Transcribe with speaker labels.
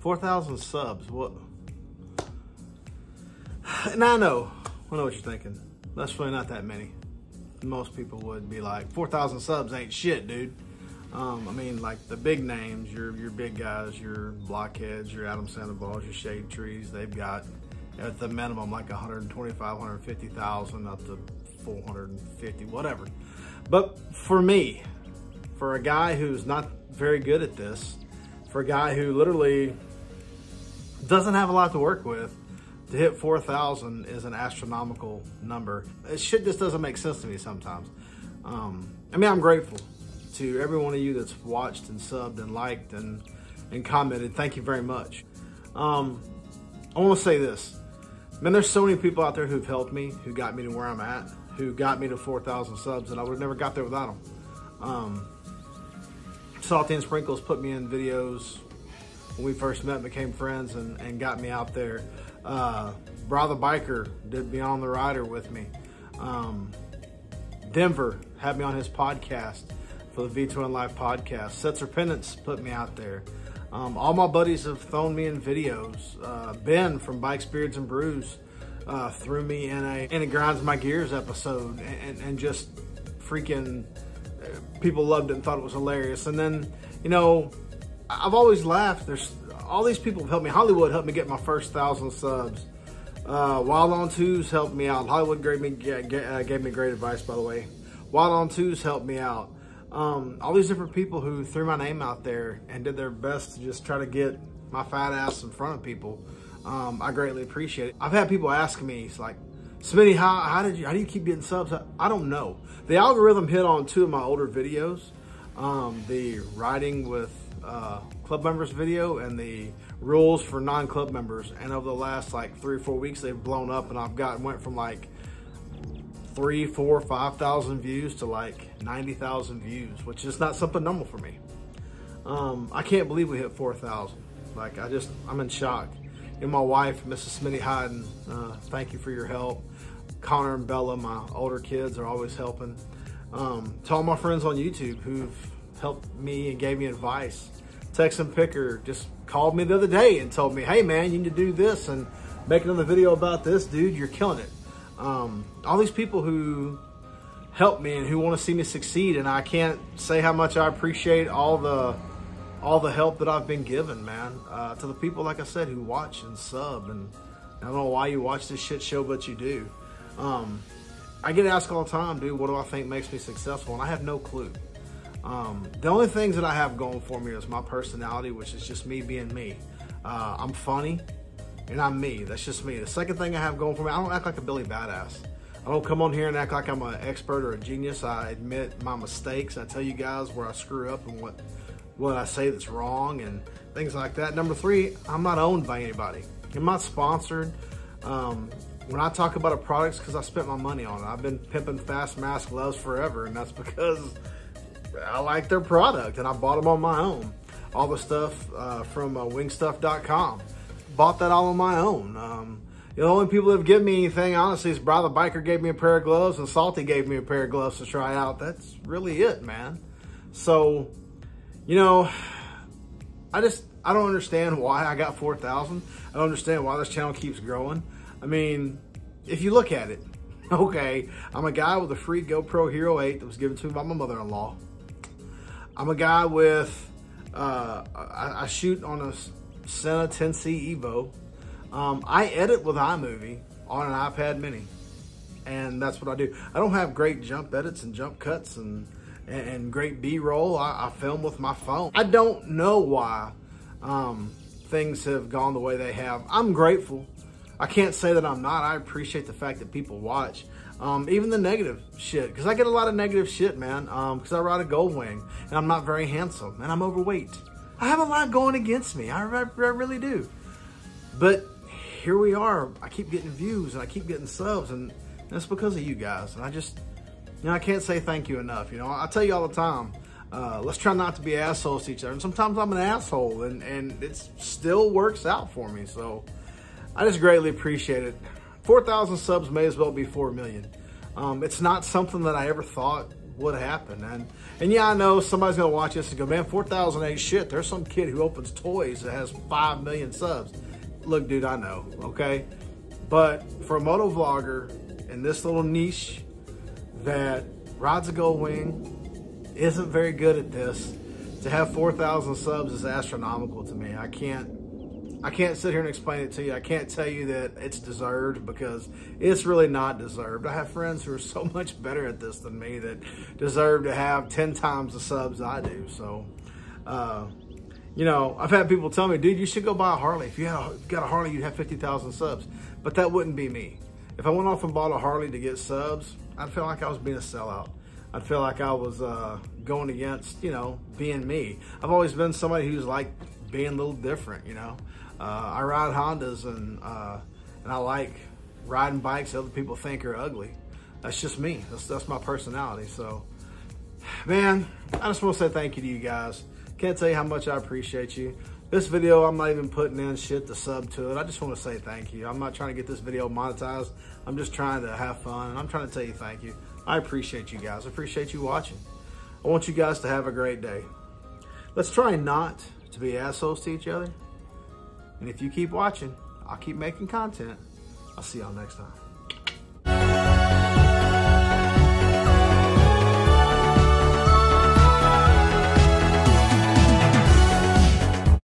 Speaker 1: 4,000 subs. What? And I know, I know what you're thinking. That's really not that many. Most people would be like, 4,000 subs ain't shit, dude. Um, I mean, like the big names, your your big guys, your blockheads, your Adam Sandoval's, your shade trees, they've got at the minimum like 125, 150,000 up to 450, whatever. But for me, for a guy who's not very good at this, for a guy who literally doesn't have a lot to work with, to hit 4,000 is an astronomical number. It shit just doesn't make sense to me sometimes. Um, I mean, I'm grateful to every one of you that's watched and subbed and liked and, and commented. Thank you very much. Um, I want to say this. Man, there's so many people out there who've helped me, who got me to where I'm at, who got me to 4,000 subs, and I would have never got there without them. Um, Salty and Sprinkles put me in videos when we first met, became friends, and, and got me out there. Uh, Brother Biker did Beyond the Rider with me. Um, Denver had me on his podcast for the V2N Live podcast. Sets Repentance put me out there. Um, all my buddies have thrown me in videos. Uh, ben from Bikes, Beards, and Brews uh, threw me in a in a Grinds My Gears episode and, and just freaking uh, people loved it and thought it was hilarious. And then, you know, I've always laughed. There's all these people have helped me. Hollywood helped me get my first thousand subs. Uh, Wild on Twos helped me out. Hollywood gave me uh, gave me great advice, by the way. Wild on Twos helped me out um, all these different people who threw my name out there and did their best to just try to get my fat ass in front of people. Um, I greatly appreciate it. I've had people ask me, it's like, Smitty, how, how did you, how do you keep getting subs? I don't know. The algorithm hit on two of my older videos, um, the riding with uh, club members video and the rules for non-club members. And over the last like three or four weeks, they've blown up and I've gotten, went from like three, four, five thousand views to like ninety thousand views, which is not something normal for me. Um, I can't believe we hit four thousand. Like I just, I'm in shock. And my wife, Mrs. Smitty Hyden, uh, thank you for your help. Connor and Bella, my older kids, are always helping. Um, to all my friends on YouTube who've helped me and gave me advice. Texan Picker just called me the other day and told me, hey man, you need to do this and make another video about this, dude. You're killing it um, all these people who help me and who want to see me succeed. And I can't say how much I appreciate all the all the help that I've been given, man. Uh, to the people, like I said, who watch and sub, and I don't know why you watch this shit show, but you do. Um, I get asked all the time, dude, what do I think makes me successful? And I have no clue. Um, the only things that I have going for me is my personality, which is just me being me. Uh, I'm funny and I'm me. That's just me. The second thing I have going for me, I don't act like a Billy Badass. I don't come on here and act like I'm an expert or a genius. I admit my mistakes. I tell you guys where I screw up and what what I say that's wrong and things like that. Number three, I'm not owned by anybody. I'm not sponsored. Um, when I talk about a product, it's because I spent my money on it. I've been pimping Fast Mask gloves forever, and that's because I like their product and I bought them on my own. All the stuff uh, from uh, wingstuff.com bought that all on my own. Um, the only people that have given me anything, honestly, is Brother Biker gave me a pair of gloves and Salty gave me a pair of gloves to try out. That's really it, man. So, you know, I just, I don't understand why I got 4,000. I don't understand why this channel keeps growing. I mean, if you look at it, okay, I'm a guy with a free GoPro Hero 8 that was given to me by my mother-in-law. I'm a guy with, uh, I, I shoot on a Sena 10C Evo. Um, I edit with iMovie on an iPad mini. And that's what I do. I don't have great jump edits and jump cuts and, and, and great B-roll. I, I, film with my phone. I don't know why um, things have gone the way they have. I'm grateful. I can't say that I'm not. I appreciate the fact that people watch. Um, even the negative shit, because I get a lot of negative shit, man, because um, I ride a gold wing, and I'm not very handsome, and I'm overweight. I have a lot going against me. I, I, I really do. But here we are. I keep getting views and I keep getting subs, and that's because of you guys. And I just, you know, I can't say thank you enough. You know, I tell you all the time, uh, let's try not to be assholes to each other. And sometimes I'm an asshole, and and it still works out for me. So I just greatly appreciate it. Four thousand subs may as well be four million. Um, it's not something that I ever thought would happen. And and yeah, I know somebody's gonna watch this and go, man, 4,000 ain't shit. There's some kid who opens toys that has 5 million subs. Look, dude, I know, okay? But for a moto vlogger in this little niche that rides a gold wing, isn't very good at this, to have 4,000 subs is astronomical to me. I can't I can't sit here and explain it to you. I can't tell you that it's deserved because it's really not deserved. I have friends who are so much better at this than me that deserve to have 10 times the subs I do. So, uh, you know, I've had people tell me, dude, you should go buy a Harley. If you a, got a Harley, you'd have 50,000 subs. But that wouldn't be me. If I went off and bought a Harley to get subs, I'd feel like I was being a sellout. I'd feel like I was uh, going against, you know, being me. I've always been somebody who's like being a little different, you know. Uh, I ride Hondas and uh, and I like riding bikes other people think are ugly. That's just me. That's that's my personality. So, man, I just want to say thank you to you guys. Can't tell you how much I appreciate you. This video, I'm not even putting in shit to sub to it. I just want to say thank you. I'm not trying to get this video monetized. I'm just trying to have fun. And I'm trying to tell you thank you. I appreciate you guys. I appreciate you watching. I want you guys to have a great day. Let's try not to be assholes to each other. And if you keep watching, I'll keep making content. I'll see y'all next time.